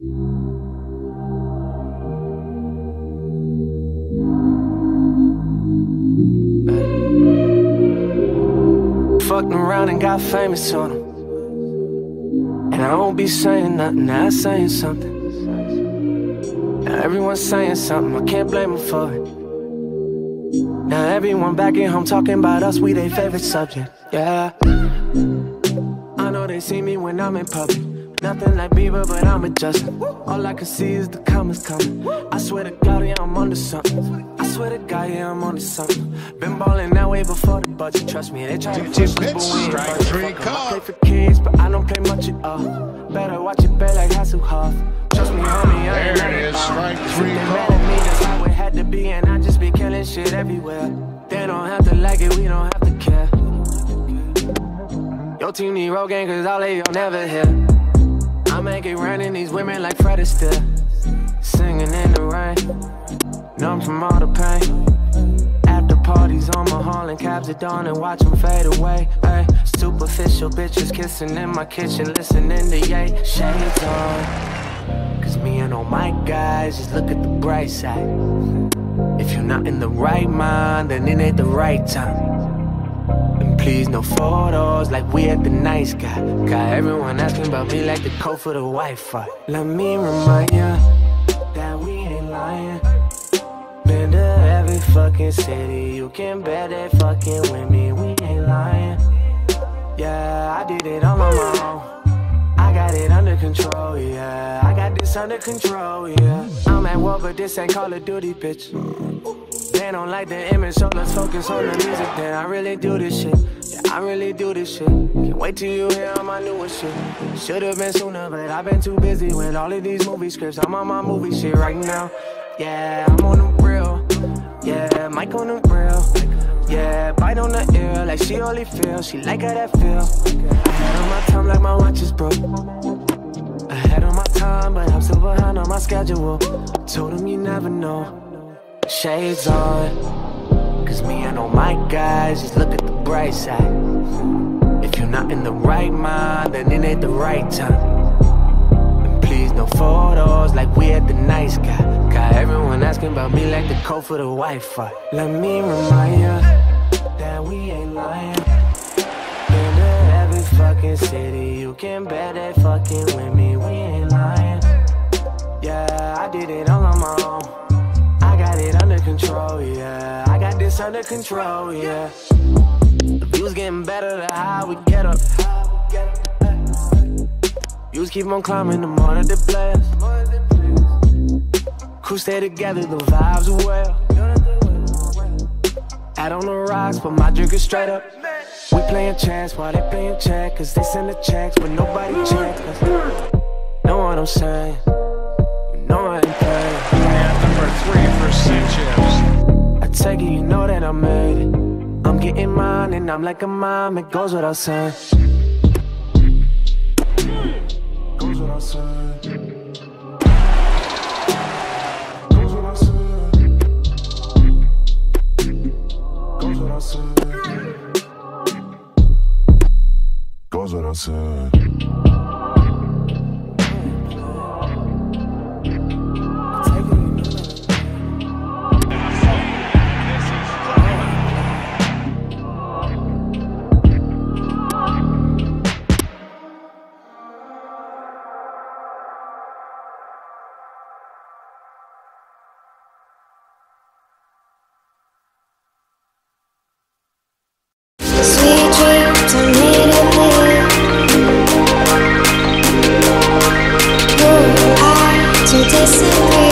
Fucked around and got famous on them. And I won't be saying nothing, I saying something. Now everyone's saying something, I can't blame them for it. Now everyone back at home talking about us, we their favorite subject, yeah. I know they see me when I'm in public. Nothing like Bieber, but I'm adjusting. All I can see is the comments coming. I swear to God, yeah, I'm onto something. I swear to God, yeah, I'm onto something. Been balling that way before the budget. Trust me, they try to push us, but we ain't Strike budget. three, Fuck 'em. I play for kids, but I don't play much at all. Better watch it back like Hasselhoff. Trust me, homie, I ain't There it is, strike three, call. me, that's how it had to be, and I just be killing shit everywhere. They don't have to like it, we don't have to care. Your team need road game, cause all y'all never hear. I make it rain in these women like Fred Astaire. Singing in the rain, numb from all the pain. After parties on my hall and cabs at dawn and watch them fade away. Ay, superficial bitches kissing in my kitchen, listening to yay. Shades on. Cause me and all my guys just look at the bright side. If you're not in the right mind, then it ain't the right time. And please, no photos like we at the nice guy. Got everyone asking about me like the code for the Wi Fi. Let me remind ya that we ain't lying. Been to every fucking city. You can bet they fucking with me. We ain't lying. Yeah, I did it on my own. I got it under control, yeah. I got this under control, yeah. I'm at war, but this ain't Call of Duty, bitch. They don't like the image, so let's focus on the music. Then I really do this shit. Yeah, I really do this shit. Can't wait till you hear all my newest shit. Should've been sooner, but I've been too busy with all of these movie scripts. I'm on my movie shit right now. Yeah, I'm on the real. Yeah, Mike on the real. Yeah, bite on the ear like she only feel. She like how that feel. Ahead of my time like my watch is broke. Ahead of my time, but I'm still behind on my schedule. Told him you never know. Shades on. Cause me and all my guys just look at the bright side. If you're not in the right mind, then it ain't the right time. And please, no photos like we at the nice guy. Got everyone asking about me like the code for the Wi Fi. Let me remind ya that we ain't lying. To every fucking city. You can bet they fucking with me. We ain't lying. Yeah, I did it all on my yeah. I got this under control, yeah. The views getting better, the higher we get up. Views keep on climbing, the more that they blast. Crew stay together, the vibes are well. Out on the rocks, but my drink is straight up. We playing chess while they playing check, cause they send the checks, but nobody check us. Know what I'm saying? You know I ain't playing. Take it, you know that I made it. I'm getting mine, and I'm like a mom, it goes without saying. Goes without saying. Goes without saying. disappear